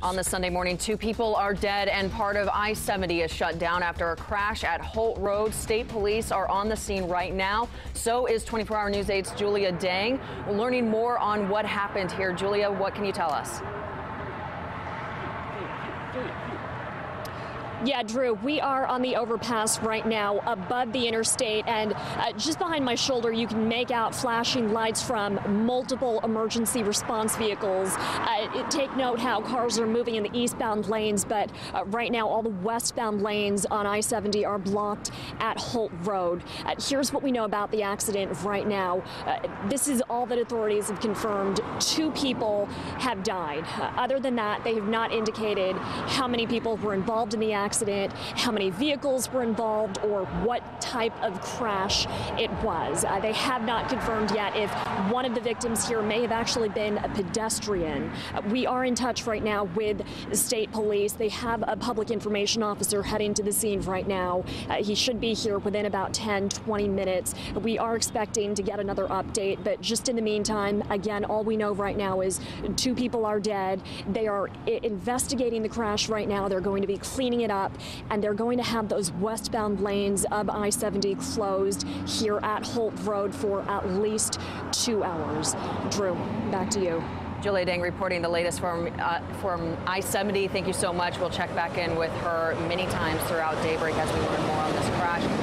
On this Sunday morning, two people are dead and part of I-70 is shut down after a crash at Holt Road. State police are on the scene right now. So is 24-hour News 8's Julia Dang. We're learning more on what happened here. Julia, what can you tell us? Yeah, Drew, we are on the overpass right now above the interstate, and uh, just behind my shoulder, you can make out flashing lights from multiple emergency response vehicles. Uh, take note how cars are moving in the eastbound lanes, but uh, right now, all the westbound lanes on I 70 are blocked at Holt Road. Uh, here's what we know about the accident right now. Uh, this is all that authorities have confirmed. Two people have died. Uh, other than that, they have not indicated how many people were involved in the accident accident, how many vehicles were involved, or what type of crash it was. Uh, they have not confirmed yet if one of the victims here may have actually been a pedestrian. Uh, we are in touch right now with state police. They have a public information officer heading to the scene right now. Uh, he should be here within about 10, 20 minutes. We are expecting to get another update, but just in the meantime, again, all we know right now is two people are dead. They are investigating the crash right now. They're going to be cleaning it up up, and they're going to have those westbound lanes of I-70 closed here at Holt Road for at least two hours. Drew, back to you. Julia Dang reporting the latest from uh, from I-70. Thank you so much. We'll check back in with her many times throughout daybreak as we learn more on this crash.